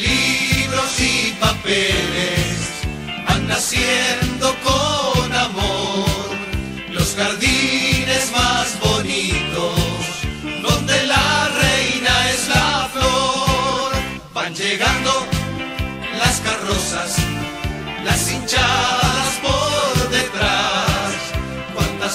Libros y papeles van naciendo con amor los jardines más bonitos, donde la reina es la flor. Van llegando las carrozas, las hinchadas por detrás, cuántas